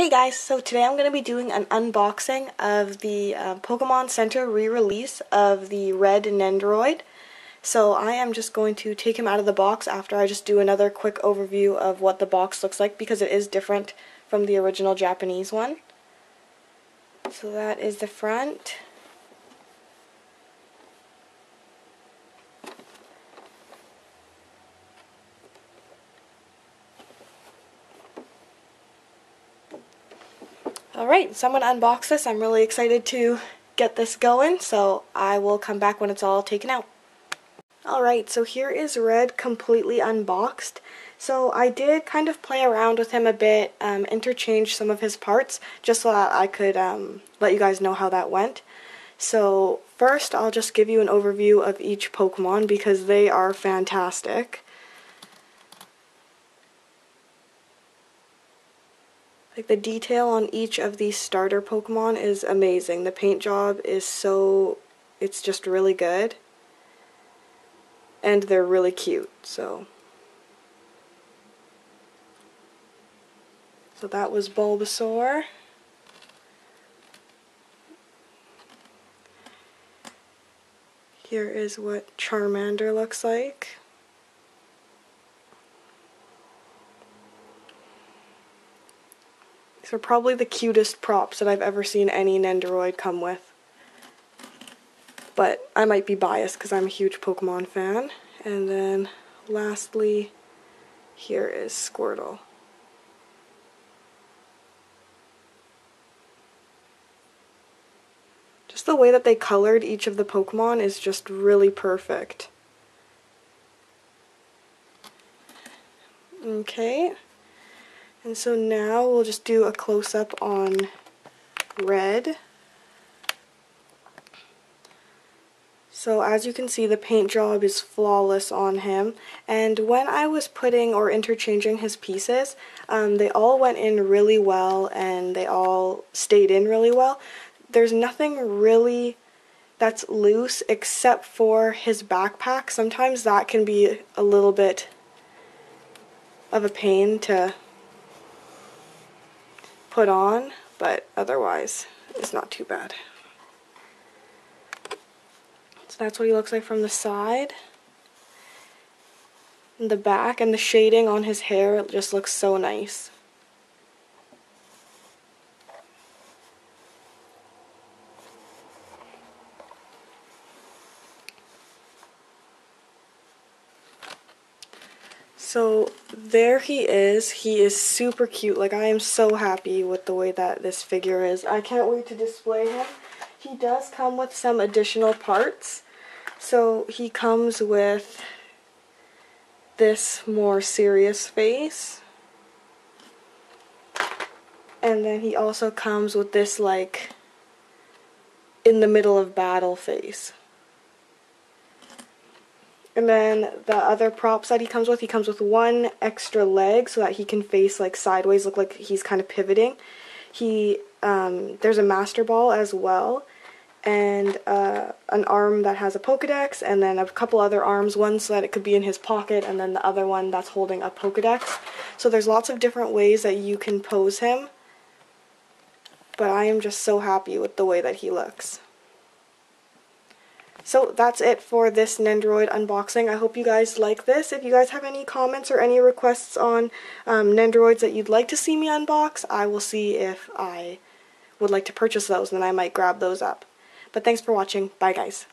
Hey guys, so today I'm going to be doing an unboxing of the uh, Pokemon Center re-release of the Red Nendoroid. So I am just going to take him out of the box after I just do another quick overview of what the box looks like because it is different from the original Japanese one. So that is the front. Alright, someone unbox this. I'm really excited to get this going, so I will come back when it's all taken out. Alright, so here is Red completely unboxed. So I did kind of play around with him a bit, um, interchange some of his parts, just so that I could um, let you guys know how that went. So first I'll just give you an overview of each Pokemon because they are fantastic. Like the detail on each of these starter Pokemon is amazing. The paint job is so, it's just really good. And they're really cute, so. So that was Bulbasaur. Here is what Charmander looks like. These are probably the cutest props that I've ever seen any Nendoroid come with. But I might be biased because I'm a huge Pokemon fan. And then lastly, here is Squirtle. Just the way that they colored each of the Pokemon is just really perfect. Okay. And so now we'll just do a close-up on red. So as you can see, the paint job is flawless on him. And when I was putting or interchanging his pieces, um, they all went in really well and they all stayed in really well. There's nothing really that's loose except for his backpack. Sometimes that can be a little bit of a pain to put on, but otherwise it's not too bad. So that's what he looks like from the side. The back and the shading on his hair just looks so nice. So there he is. He is super cute. Like I am so happy with the way that this figure is. I can't wait to display him. He does come with some additional parts. So he comes with this more serious face. And then he also comes with this like in the middle of battle face. And then the other props that he comes with, he comes with one extra leg so that he can face like sideways, look like he's kind of pivoting. He um, there's a master ball as well, and uh, an arm that has a Pokedex, and then a couple other arms, one so that it could be in his pocket, and then the other one that's holding a Pokedex. So there's lots of different ways that you can pose him, but I am just so happy with the way that he looks. So that's it for this Nendoroid unboxing. I hope you guys like this. If you guys have any comments or any requests on um, Nendoroids that you'd like to see me unbox, I will see if I would like to purchase those, and then I might grab those up. But thanks for watching. Bye, guys.